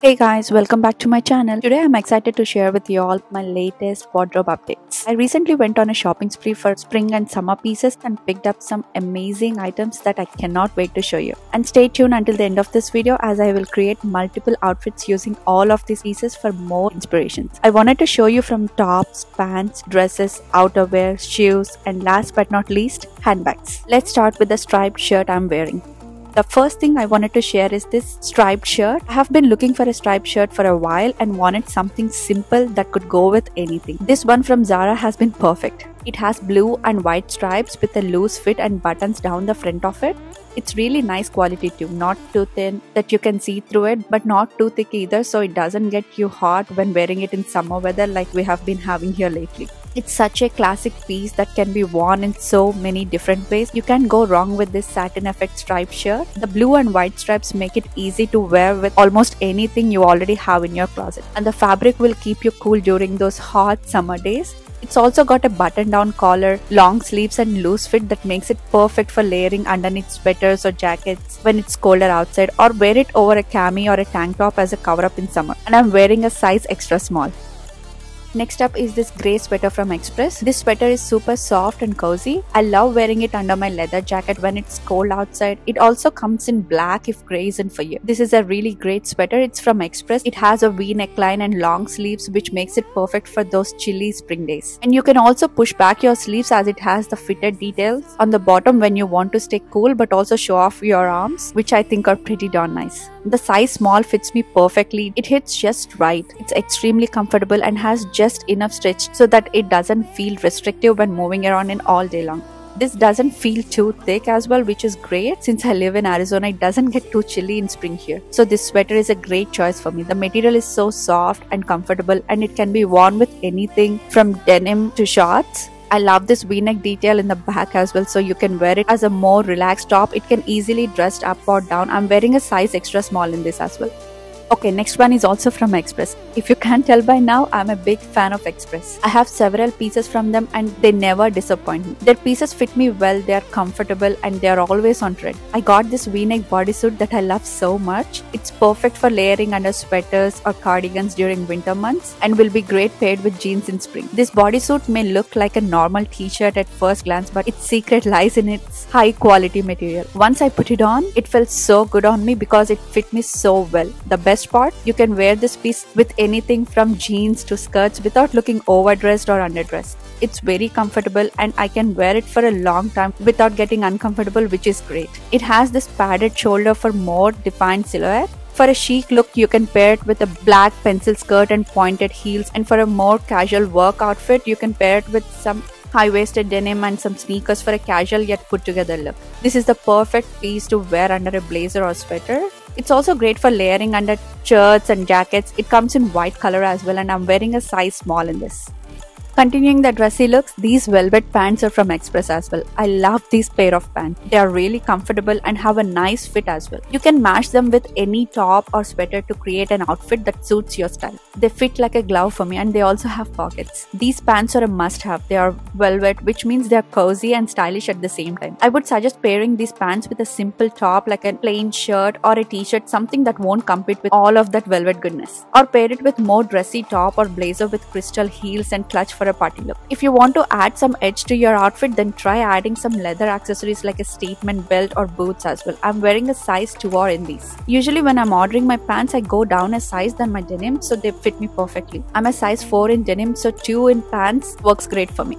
Hey guys, welcome back to my channel. Today I'm excited to share with you all my latest wardrobe updates. I recently went on a shopping spree for spring and summer pieces and picked up some amazing items that I cannot wait to show you. And stay tuned until the end of this video as I will create multiple outfits using all of these pieces for more inspirations. I wanted to show you from tops, pants, dresses, outerwear, shoes and last but not least, handbags. Let's start with the striped shirt I'm wearing. The first thing I wanted to share is this striped shirt. I have been looking for a striped shirt for a while and wanted something simple that could go with anything. This one from Zara has been perfect. It has blue and white stripes with a loose fit and buttons down the front of it. It's really nice quality too, not too thin that you can see through it, but not too thick either so it doesn't get you hot when wearing it in summer weather like we have been having here lately. It's such a classic piece that can be worn in so many different ways. You can't go wrong with this satin effect striped shirt. The blue and white stripes make it easy to wear with almost anything you already have in your closet. And the fabric will keep you cool during those hot summer days. It's also got a button down collar, long sleeves and loose fit that makes it perfect for layering underneath sweaters or jackets when it's colder outside or wear it over a cami or a tank top as a cover up in summer. And I'm wearing a size extra small. Next up is this grey sweater from Express. This sweater is super soft and cozy. I love wearing it under my leather jacket when it's cold outside. It also comes in black if grey isn't for you. This is a really great sweater. It's from Express. It has a V neckline and long sleeves which makes it perfect for those chilly spring days. And you can also push back your sleeves as it has the fitted details on the bottom when you want to stay cool but also show off your arms which I think are pretty darn nice. The size small fits me perfectly. It hits just right. It's extremely comfortable and has just enough stretch so that it doesn't feel restrictive when moving around in all day long. This doesn't feel too thick as well, which is great since I live in Arizona. It doesn't get too chilly in spring here. So this sweater is a great choice for me. The material is so soft and comfortable and it can be worn with anything from denim to shorts. I love this v-neck detail in the back as well so you can wear it as a more relaxed top. It can easily dress up or down. I'm wearing a size extra small in this as well. Okay, next one is also from Express. If you can't tell by now, I'm a big fan of Express. I have several pieces from them and they never disappoint me. Their pieces fit me well, they are comfortable and they are always on trend. I got this v-neck bodysuit that I love so much. It's perfect for layering under sweaters or cardigans during winter months and will be great paired with jeans in spring. This bodysuit may look like a normal t-shirt at first glance but its secret lies in its high quality material. Once I put it on, it felt so good on me because it fit me so well. The best best part, you can wear this piece with anything from jeans to skirts without looking overdressed or underdressed. It's very comfortable and I can wear it for a long time without getting uncomfortable which is great. It has this padded shoulder for more defined silhouette for a chic look, you can pair it with a black pencil skirt and pointed heels, and for a more casual work outfit, you can pair it with some high-waisted denim and some sneakers for a casual yet put together look. This is the perfect piece to wear under a blazer or sweater. It's also great for layering under shirts and jackets. It comes in white color as well and I'm wearing a size small in this. Continuing the dressy looks, these velvet pants are from Express as well. I love these pair of pants. They are really comfortable and have a nice fit as well. You can match them with any top or sweater to create an outfit that suits your style. They fit like a glove for me and they also have pockets. These pants are a must have. They are velvet which means they are cozy and stylish at the same time. I would suggest pairing these pants with a simple top like a plain shirt or a t-shirt something that won't compete with all of that velvet goodness. Or pair it with more dressy top or blazer with crystal heels and clutch for a party look. If you want to add some edge to your outfit, then try adding some leather accessories like a statement belt or boots as well. I'm wearing a size 2 or in these. Usually when I'm ordering my pants, I go down a size than my denim so they fit me perfectly. I'm a size 4 in denim so 2 in pants works great for me.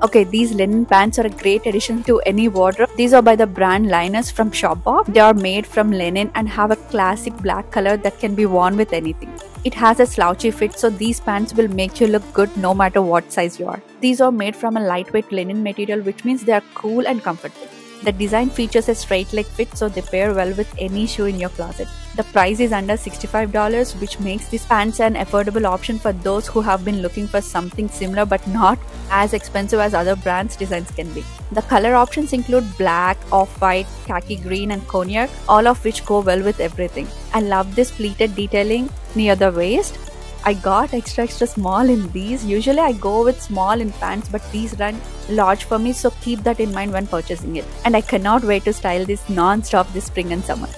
Okay, these linen pants are a great addition to any wardrobe. These are by the brand Linus from Shopbop. They are made from linen and have a classic black color that can be worn with anything. It has a slouchy fit so these pants will make you look good no matter what size you are. These are made from a lightweight linen material which means they are cool and comfortable. The design features a straight leg fit so they pair well with any shoe in your closet. The price is under $65 which makes these pants an affordable option for those who have been looking for something similar but not as expensive as other brands designs can be. The color options include black, off-white, khaki green and cognac all of which go well with everything. I love this pleated detailing near the waist I got extra extra small in these. Usually I go with small in pants but these run large for me so keep that in mind when purchasing it. And I cannot wait to style this non-stop this spring and summer.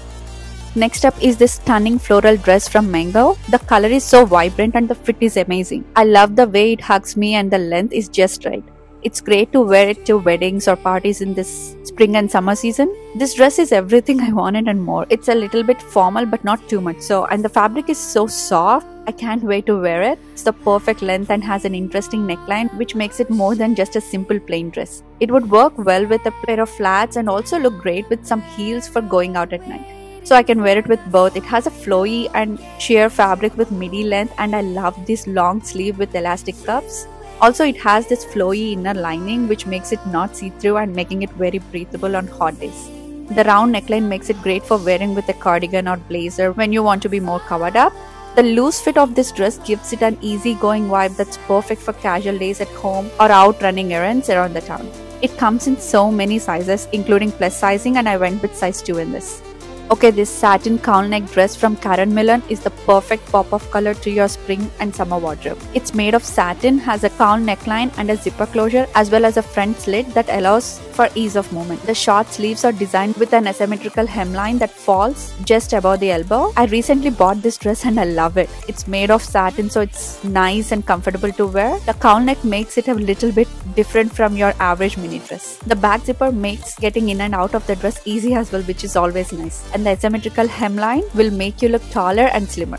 Next up is this stunning floral dress from Mango. The color is so vibrant and the fit is amazing. I love the way it hugs me and the length is just right. It's great to wear it to weddings or parties in this spring and summer season. This dress is everything I wanted and more. It's a little bit formal but not too much so and the fabric is so soft. I can't wait to wear it. It's the perfect length and has an interesting neckline which makes it more than just a simple plain dress. It would work well with a pair of flats and also look great with some heels for going out at night so I can wear it with both. It has a flowy and sheer fabric with midi length and I love this long sleeve with elastic cuffs. Also, it has this flowy inner lining which makes it not see-through and making it very breathable on hot days. The round neckline makes it great for wearing with a cardigan or blazer when you want to be more covered up. The loose fit of this dress gives it an easy-going vibe that's perfect for casual days at home or out running errands around the town. It comes in so many sizes including plus sizing and I went with size 2 in this. Okay, this satin cowl neck dress from Karen Millen is the perfect pop of color to your spring and summer wardrobe. It's made of satin, has a cowl neckline and a zipper closure as well as a front slit that allows for ease of movement. The short sleeves are designed with an asymmetrical hemline that falls just above the elbow. I recently bought this dress and I love it. It's made of satin so it's nice and comfortable to wear. The cowl neck makes it a little bit different from your average mini dress. The back zipper makes getting in and out of the dress easy as well which is always nice. And and the asymmetrical hemline will make you look taller and slimmer.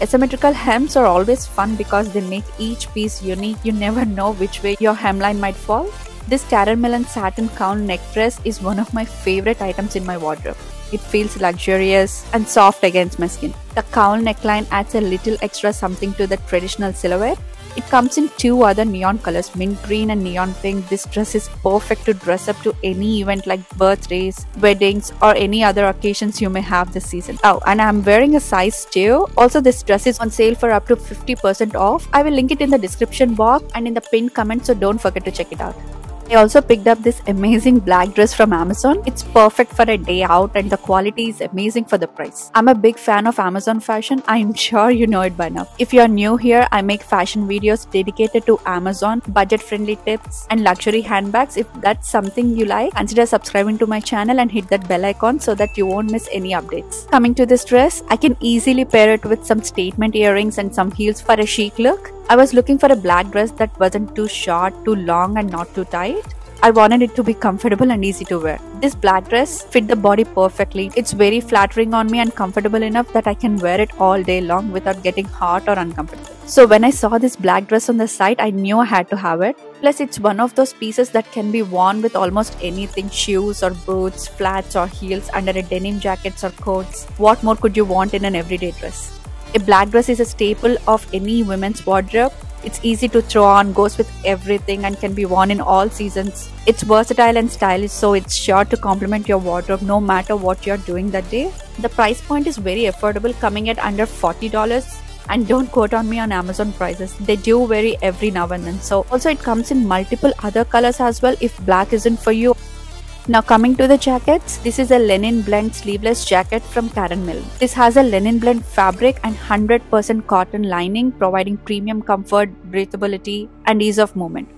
Asymmetrical hems are always fun because they make each piece unique. You never know which way your hemline might fall. This caramel and satin cowl neck dress is one of my favorite items in my wardrobe. It feels luxurious and soft against my skin. The cowl neckline adds a little extra something to the traditional silhouette it comes in two other neon colors, mint green and neon pink. This dress is perfect to dress up to any event like birthdays, weddings, or any other occasions you may have this season. Oh, and I'm wearing a size 2. Also, this dress is on sale for up to 50% off. I will link it in the description box and in the pinned comment, so don't forget to check it out. I also picked up this amazing black dress from Amazon. It's perfect for a day out and the quality is amazing for the price. I'm a big fan of Amazon fashion. I'm sure you know it by now. If you're new here, I make fashion videos dedicated to Amazon, budget friendly tips and luxury handbags. If that's something you like, consider subscribing to my channel and hit that bell icon so that you won't miss any updates. Coming to this dress, I can easily pair it with some statement earrings and some heels for a chic look. I was looking for a black dress that wasn't too short, too long, and not too tight. I wanted it to be comfortable and easy to wear. This black dress fit the body perfectly. It's very flattering on me and comfortable enough that I can wear it all day long without getting hot or uncomfortable. So when I saw this black dress on the site, I knew I had to have it. Plus, it's one of those pieces that can be worn with almost anything shoes or boots, flats or heels, under a denim jackets or coats. What more could you want in an everyday dress? A black dress is a staple of any women's wardrobe. It's easy to throw on, goes with everything, and can be worn in all seasons. It's versatile and stylish, so it's sure to complement your wardrobe no matter what you're doing that day. The price point is very affordable, coming at under $40 and don't quote on me on amazon prices they do vary every now and then so also it comes in multiple other colors as well if black isn't for you now coming to the jackets, this is a linen blend sleeveless jacket from Karen Millen. This has a linen blend fabric and 100% cotton lining providing premium comfort, breathability and ease of movement.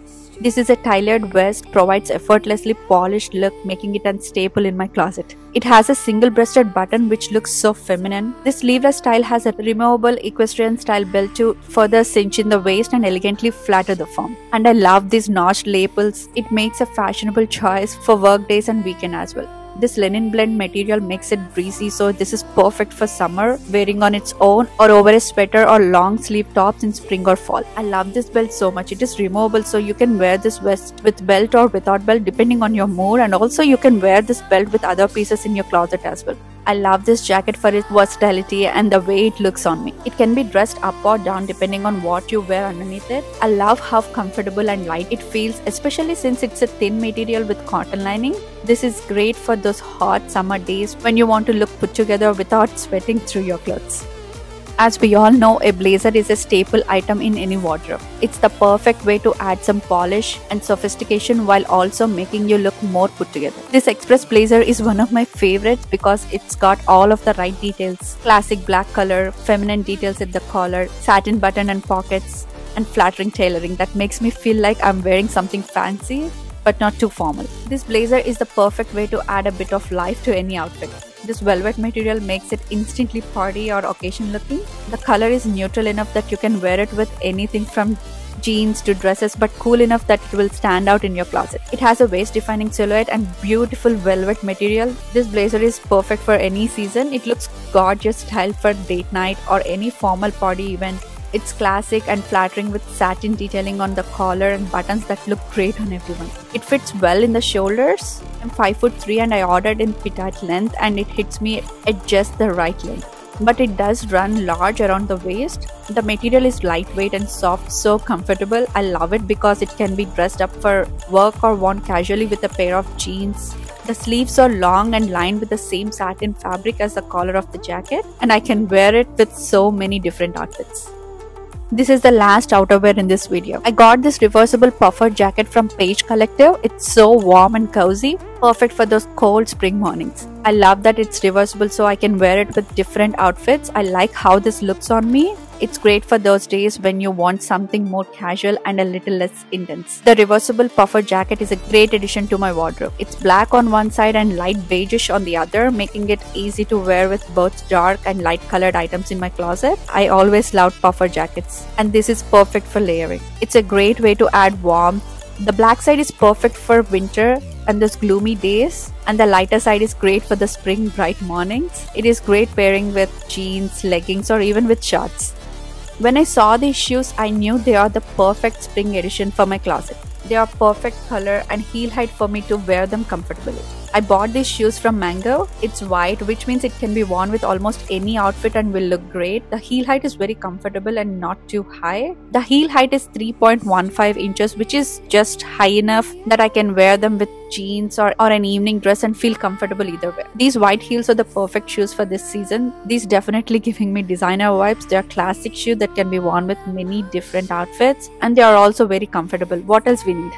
This is a tailored vest, provides effortlessly polished look, making it a staple in my closet. It has a single-breasted button which looks so feminine. This sleeveless style has a removable equestrian style belt to further cinch in the waist and elegantly flatter the form. And I love these notched lapels. It makes a fashionable choice for work days and weekend as well. This linen blend material makes it breezy so this is perfect for summer wearing on its own or over a sweater or long sleeve tops in spring or fall. I love this belt so much. It is removable so you can wear this vest with belt or without belt depending on your mood and also you can wear this belt with other pieces in your closet as well. I love this jacket for its versatility and the way it looks on me. It can be dressed up or down depending on what you wear underneath it. I love how comfortable and light it feels, especially since it's a thin material with cotton lining. This is great for those hot summer days when you want to look put together without sweating through your clothes. As we all know, a blazer is a staple item in any wardrobe. It's the perfect way to add some polish and sophistication while also making you look more put together. This express blazer is one of my favorites because it's got all of the right details. Classic black color, feminine details at the collar, satin button and pockets, and flattering tailoring that makes me feel like I'm wearing something fancy but not too formal. This blazer is the perfect way to add a bit of life to any outfit. This velvet material makes it instantly party or occasion looking. The color is neutral enough that you can wear it with anything from jeans to dresses but cool enough that it will stand out in your closet. It has a waist defining silhouette and beautiful velvet material. This blazer is perfect for any season. It looks gorgeous style for date night or any formal party event it's classic and flattering with satin detailing on the collar and buttons that look great on everyone. It fits well in the shoulders. I'm 5 foot 3 and I ordered in petite length and it hits me at just the right length. But it does run large around the waist. The material is lightweight and soft, so comfortable. I love it because it can be dressed up for work or worn casually with a pair of jeans, the sleeves are long and lined with the same satin fabric as the collar of the jacket, and I can wear it with so many different outfits. This is the last outerwear in this video. I got this reversible puffer jacket from Page Collective. It's so warm and cozy, perfect for those cold spring mornings. I love that it's reversible so I can wear it with different outfits. I like how this looks on me. It's great for those days when you want something more casual and a little less intense. The reversible puffer jacket is a great addition to my wardrobe. It's black on one side and light beigeish on the other, making it easy to wear with both dark and light colored items in my closet. I always loved puffer jackets and this is perfect for layering. It's a great way to add warmth. The black side is perfect for winter and those gloomy days and the lighter side is great for the spring bright mornings. It is great pairing with jeans, leggings or even with shorts. When I saw these shoes, I knew they are the perfect spring edition for my closet. They are perfect color and heel height for me to wear them comfortably. I bought these shoes from Mango. It's white, which means it can be worn with almost any outfit and will look great. The heel height is very comfortable and not too high. The heel height is 3.15 inches, which is just high enough that I can wear them with jeans or, or an evening dress and feel comfortable either way. These white heels are the perfect shoes for this season. These definitely giving me designer vibes. They are classic shoes that can be worn with many different outfits and they are also very comfortable. What else we need?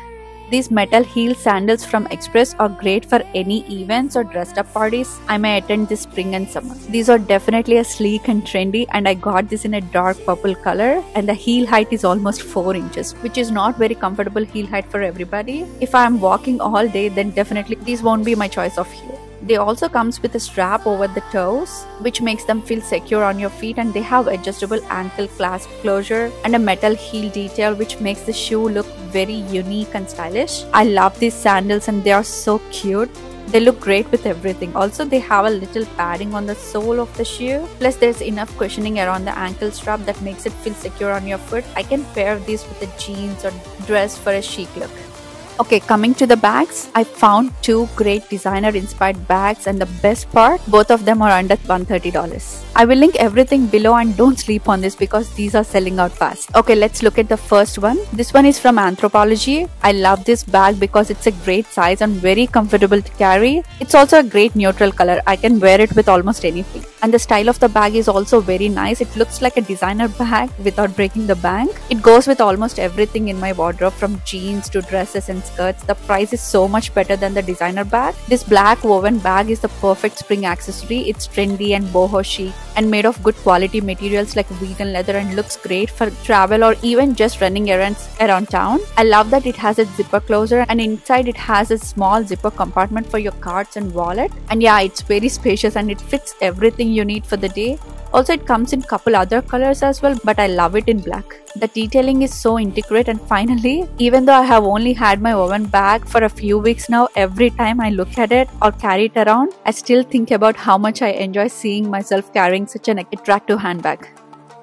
These metal heel sandals from Express are great for any events or dressed up parties I may attend this spring and summer. These are definitely a sleek and trendy and I got this in a dark purple color and the heel height is almost 4 inches which is not very comfortable heel height for everybody. If I am walking all day then definitely these won't be my choice of heel. They also comes with a strap over the toes which makes them feel secure on your feet and they have adjustable ankle clasp closure and a metal heel detail which makes the shoe look very unique and stylish. I love these sandals and they are so cute. They look great with everything. Also, they have a little padding on the sole of the shoe. Plus, there's enough cushioning around the ankle strap that makes it feel secure on your foot. I can pair these with a jeans or dress for a chic look. Okay, coming to the bags, I found two great designer inspired bags and the best part, both of them are under $130. I will link everything below and don't sleep on this because these are selling out fast. Okay, let's look at the first one. This one is from Anthropologie. I love this bag because it's a great size and very comfortable to carry. It's also a great neutral color. I can wear it with almost anything. And the style of the bag is also very nice. It looks like a designer bag without breaking the bank. It goes with almost everything in my wardrobe from jeans to dresses and skirts. The price is so much better than the designer bag. This black woven bag is the perfect spring accessory. It's trendy and boho chic and made of good quality materials like vegan leather and looks great for travel or even just running errands around town. I love that it has a zipper closer and inside it has a small zipper compartment for your cards and wallet. And yeah, it's very spacious and it fits everything you need for the day. Also, it comes in couple other colors as well, but I love it in black. The detailing is so intricate and finally, even though I have only had my woven bag for a few weeks now, every time I look at it or carry it around, I still think about how much I enjoy seeing myself carrying such an attractive handbag.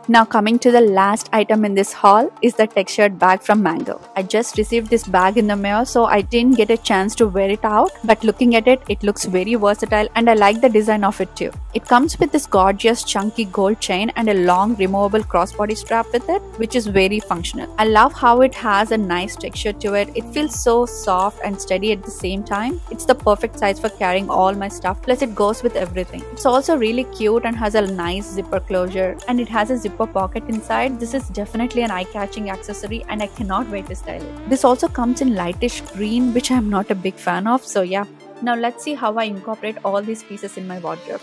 Now coming to the last item in this haul is the textured bag from Mango. I just received this bag in the mail so I didn't get a chance to wear it out but looking at it, it looks very versatile and I like the design of it too. It comes with this gorgeous chunky gold chain and a long removable crossbody strap with it which is very functional. I love how it has a nice texture to it. It feels so soft and steady at the same time. It's the perfect size for carrying all my stuff plus it goes with everything. It's also really cute and has a nice zipper closure and it has a zipper pocket inside. This is definitely an eye-catching accessory and I cannot wait to style it. This also comes in lightish green which I'm not a big fan of so yeah. Now let's see how I incorporate all these pieces in my wardrobe.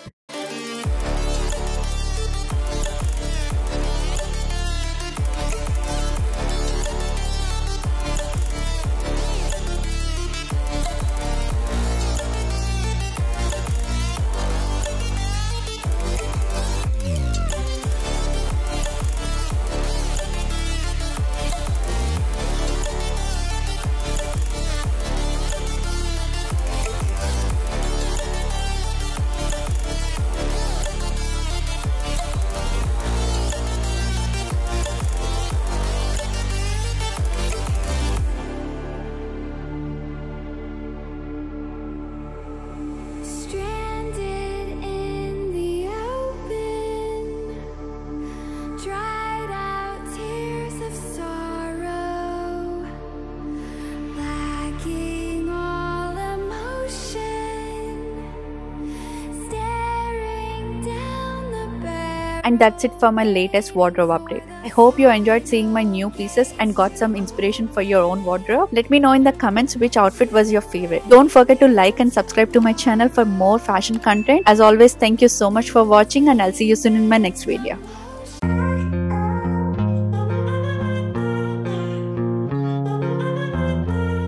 And that's it for my latest wardrobe update. I hope you enjoyed seeing my new pieces and got some inspiration for your own wardrobe. Let me know in the comments which outfit was your favorite. Don't forget to like and subscribe to my channel for more fashion content. As always, thank you so much for watching and I'll see you soon in my next video.